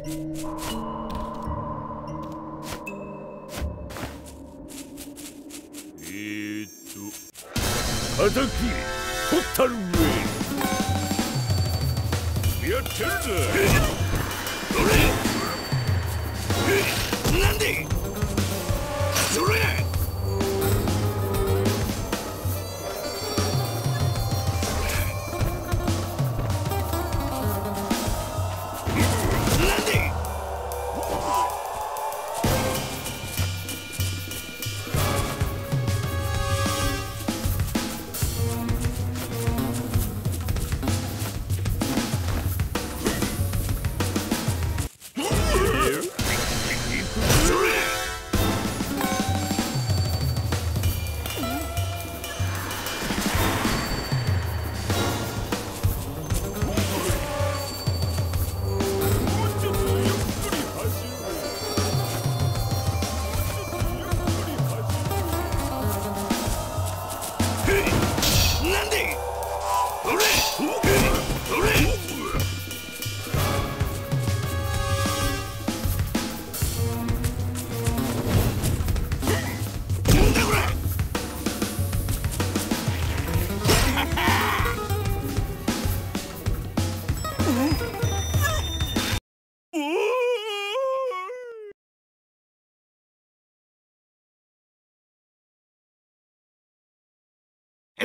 え、っと。叩き取ったる上やってるぜ。なんで？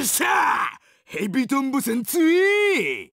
さあヘビトンボさんつえ